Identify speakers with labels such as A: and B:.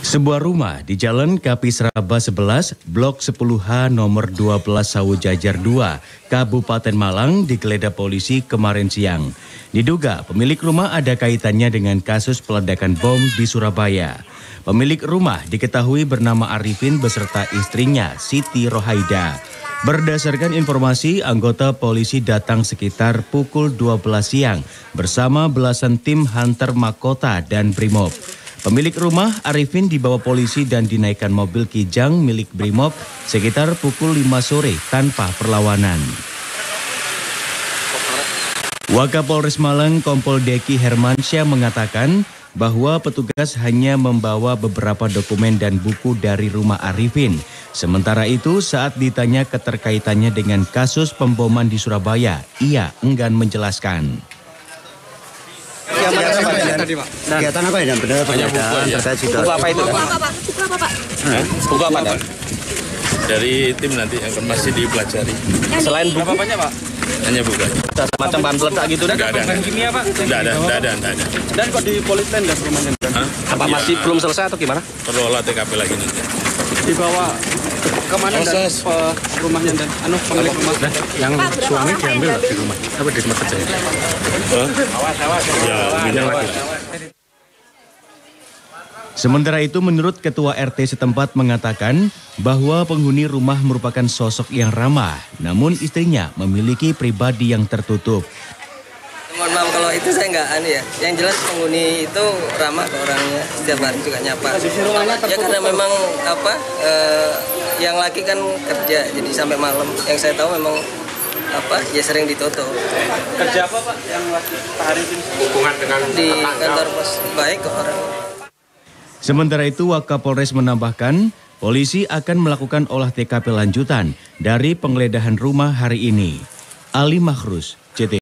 A: Sebuah rumah di Jalan Kapis Raba 11, Blok 10H nomor 12 Sawu Jajar 2, Kabupaten Malang digeledah polisi kemarin siang. Diduga pemilik rumah ada kaitannya dengan kasus peledakan bom di Surabaya. Pemilik rumah diketahui bernama Arifin beserta istrinya Siti Rohaida. Berdasarkan informasi, anggota polisi datang sekitar pukul 12 siang bersama belasan tim Hunter Makota dan Brimob. Pemilik rumah Arifin dibawa polisi dan dinaikkan mobil kijang milik Brimob sekitar pukul 5 sore tanpa perlawanan. Wakapolres Malang Kompol Deki Hermansyah mengatakan bahwa petugas hanya membawa beberapa dokumen dan buku dari rumah Arifin. Sementara itu saat ditanya keterkaitannya dengan kasus pemboman di Surabaya, ia enggan menjelaskan.
B: Kegiatan apa yang benar terkait juga
C: Buku apa itu?
D: Buku apa pak? Buku apa pak?
C: Buku apa?
E: Dari tim nanti akan masih dipelajari.
C: Selain buku
F: Apanya pak?
E: Hanya bukan.
C: semacam bahan peledak gitu dan
E: Enggak ada.
F: Bahan kimia pak?
E: Enggak ada, enggak ada, enggak ada.
F: Dan kok di polis lain dan rumahnya?
C: Apa
E: Iya,
C: masih belum selesai atau gimana?
E: Perlu olah TKP lagi nanti.
F: Dibawa ke mana dan
E: Proses.
F: pe- rumahnya dan anu pemilik rumah?
E: Yang
D: yang diambil?
E: rumah. Apa di rumah kerja? Ya, minyak lagi.
A: Sementara itu menurut Ketua RT setempat mengatakan bahwa penghuni rumah merupakan sosok yang ramah, namun istrinya memiliki pribadi yang tertutup.
G: Mohon maaf kalau itu saya nggak aneh ya. Yang jelas penghuni itu ramah ke orangnya, setiap hari juga nyapa. Ya karena memang apa eh, yang laki kan kerja jadi sampai malam. Yang saya tahu memang apa ya sering ditutup
F: Kerja apa pak yang lagi Pak Arifin?
C: Hubungan dengan
G: di kantor pos baik ke orang.
A: Sementara itu Wakapolres menambahkan, polisi akan melakukan olah TKP lanjutan dari penggeledahan rumah hari ini. Ali Mahrus, CT